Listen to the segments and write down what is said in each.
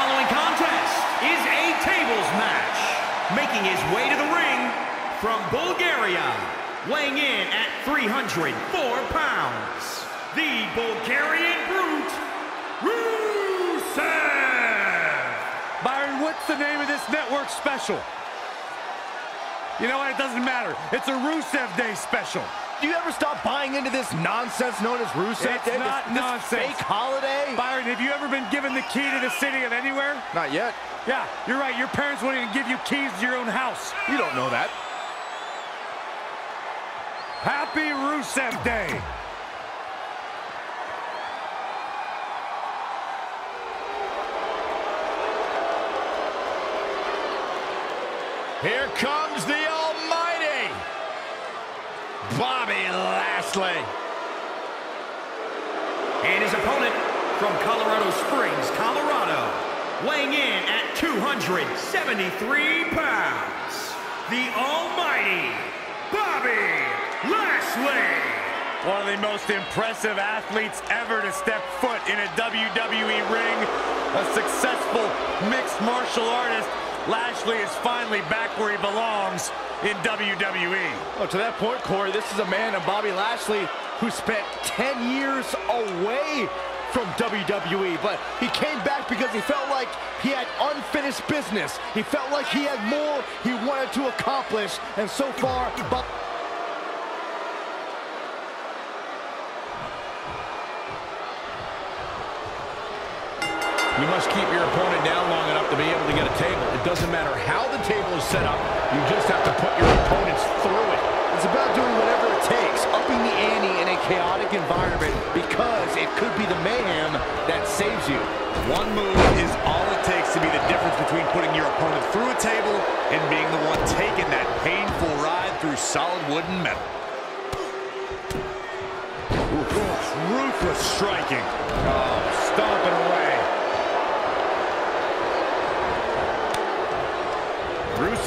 following contest is a tables match. Making his way to the ring from Bulgaria, weighing in at 304 pounds, the Bulgarian Brute, Rusev! Byron, what's the name of this network special? You know what? It doesn't matter. It's a Rusev Day special. Do you ever stop buying into this nonsense known as Rusev It's Day? not this, this nonsense. fake holiday? Byron, have you ever been given the key to the city of anywhere? Not yet. Yeah, you're right. Your parents won't even give you keys to your own house. You don't know that. Happy Rusev Day. Here comes the almighty Bobby Lashley. And his opponent from Colorado Springs, Colorado, weighing in at 273 pounds, the almighty Bobby Lashley. One of the most impressive athletes ever to step foot in a WWE ring. A successful mixed martial artist. Lashley is finally back where he belongs in WWE. Oh, to that point, Corey, this is a man of Bobby Lashley who spent 10 years away from WWE, but he came back because he felt like he had unfinished business. He felt like he had more he wanted to accomplish, and so far, Bob You must keep your opponent down It doesn't matter how the table is set up. You just have to put your opponents through it. It's about doing whatever it takes, upping the ante in a chaotic environment because it could be the mayhem that saves you. One move is all it takes to be the difference between putting your opponent through a table and being the one taking that painful ride through solid wood and metal. Ruthless striking. Oh, stomping away.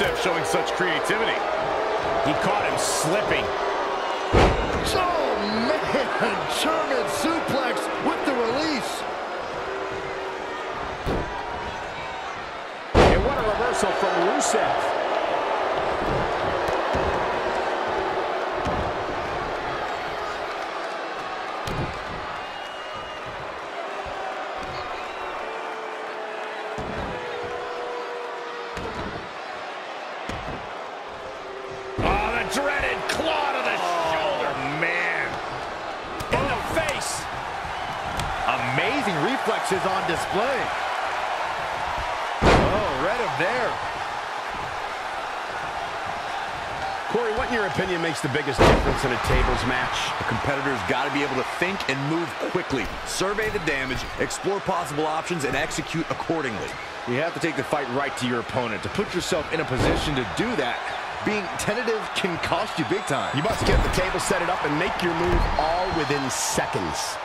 Rusev showing such creativity. He caught him slipping. Oh, man! German suplex with the release. And what a reversal from Rusev. Oh, the dreaded claw to the shoulder. Man. In the face. Amazing reflexes on display. Oh, read him there. Corey, what in your opinion makes the biggest difference in a tables match? A competitor's got to be able to think and move quickly, survey the damage, explore possible options, and execute accordingly. You have to take the fight right to your opponent. To put yourself in a position to do that, being tentative can cost you big time. You must get the table, set it up, and make your move all within seconds.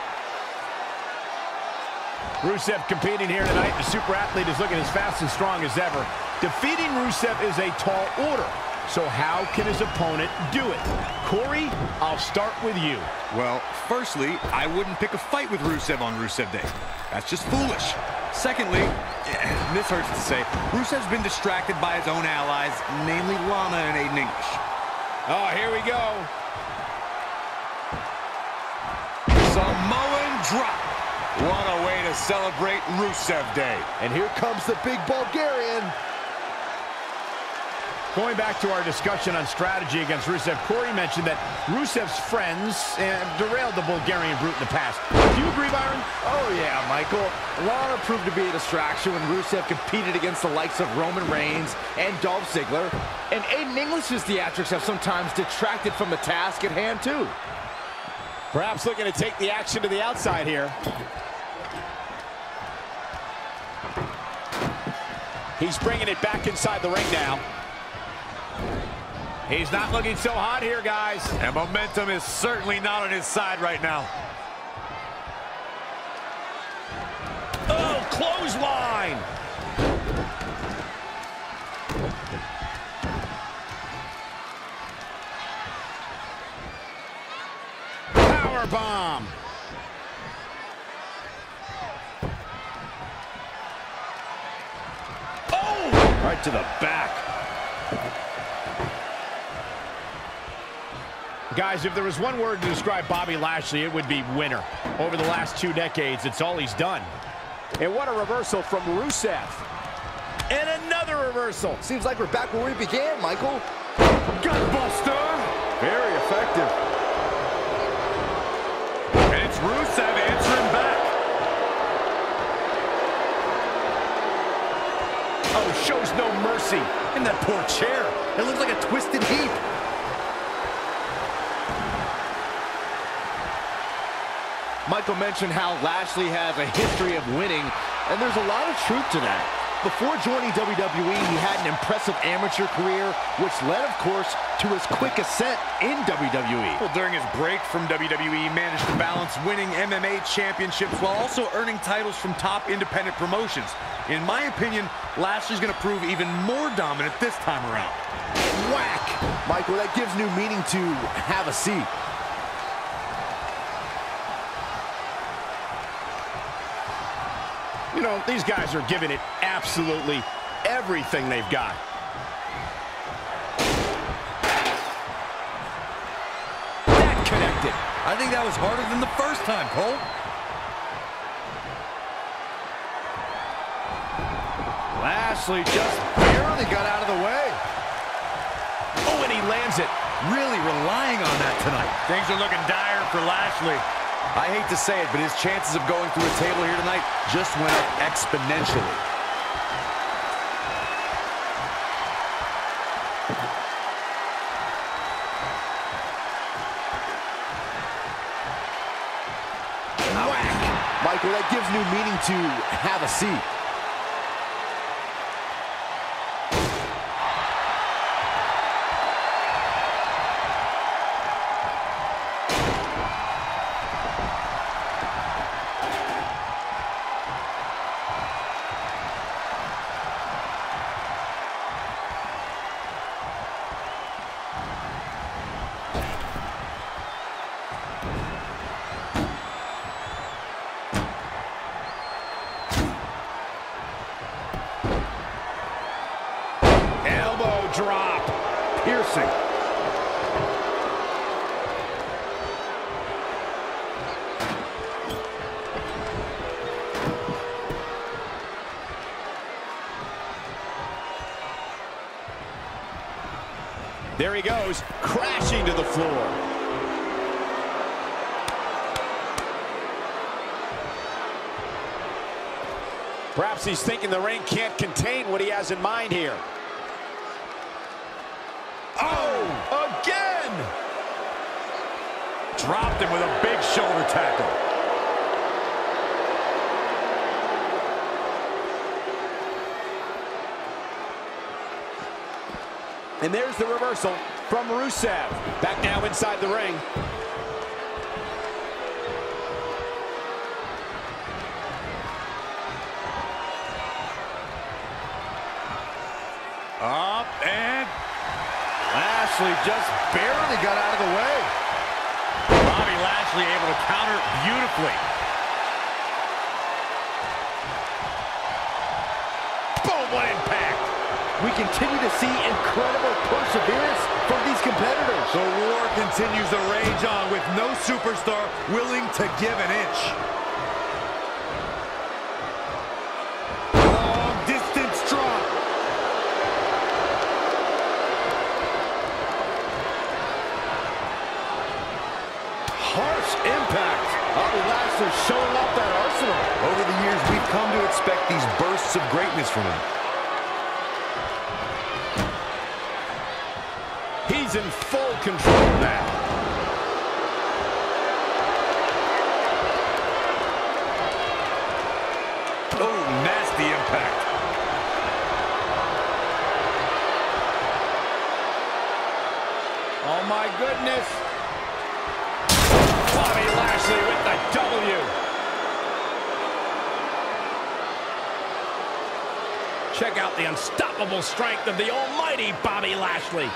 Rusev competing here tonight. The super athlete is looking as fast and strong as ever. Defeating Rusev is a tall order. So how can his opponent do it? Corey, I'll start with you. Well, firstly, I wouldn't pick a fight with Rusev on Rusev Day. That's just foolish. Secondly, eh, this hurts to say, Rusev's been distracted by his own allies, namely Lana and Aiden English. Oh, here we go. To celebrate Rusev Day. And here comes the big Bulgarian. Going back to our discussion on strategy against Rusev, Corey mentioned that Rusev's friends uh, derailed the Bulgarian brute in the past. Do you agree, Byron? Oh, yeah, Michael. Lana proved to be a distraction when Rusev competed against the likes of Roman Reigns and Dolph Ziggler. And Aiden English's theatrics have sometimes detracted from the task at hand, too. Perhaps looking to take the action to the outside here. He's bringing it back inside the ring now. He's not looking so hot here, guys. And momentum is certainly not on his side right now. Oh, clothesline. Power Right to the back. Guys, if there was one word to describe Bobby Lashley, it would be winner. Over the last two decades, it's all he's done. And what a reversal from Rusev. And another reversal. Seems like we're back where we began, Michael. Gutbuster. Very effective. And it's Rusev answering back. Oh, shows no mercy. In that poor chair. It looks like a twisted heap. Michael mentioned how Lashley has a history of winning, and there's a lot of truth to that. Before joining WWE, he had an impressive amateur career, which led, of course, to his quick ascent in WWE. Well, during his break from WWE, he managed to balance winning MMA championships while also earning titles from top independent promotions. In my opinion, Lashley's going to prove even more dominant this time around. Whack! Michael, that gives new meaning to have a seat. You know, these guys are giving it absolutely everything they've got. That connected. I think that was harder than the first time, Cole. Lashley just barely got out of the way. Oh, and he lands it. Really relying on that tonight. Things are looking dire for Lashley. I hate to say it, but his chances of going through a table here tonight just went up exponentially. Whack! Michael, that gives new meaning to have a seat. Piercing. There he goes, crashing to the floor. Perhaps he's thinking the ring can't contain what he has in mind here. Oh, again! Dropped him with a big shoulder tackle. And there's the reversal from Rusev. Back now inside the ring. Up and Lashley just barely got out of the way. Bobby Lashley able to counter beautifully. Boom, what impact! We continue to see incredible perseverance from these competitors. The war continues to rage on with no superstar willing to give an inch. Bobby Lashley showing off that arsenal. Over the years, we've come to expect these bursts of greatness from him. He's in full control now. Oh, nasty impact. Oh my goodness. The W. Check out the unstoppable strength of the almighty Bobby Lashley.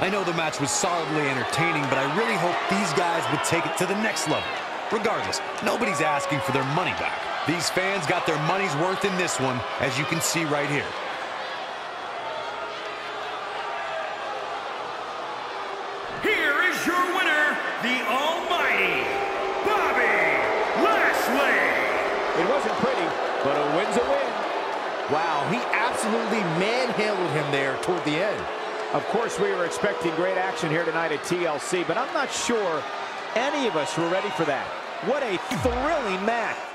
I know the match was solidly entertaining, but I really hope these guys would take it to the next level. Regardless, nobody's asking for their money back. These fans got their money's worth in this one, as you can see right here. Toward the end. Of course, we were expecting great action here tonight at TLC, but I'm not sure any of us were ready for that. What a thrilling match.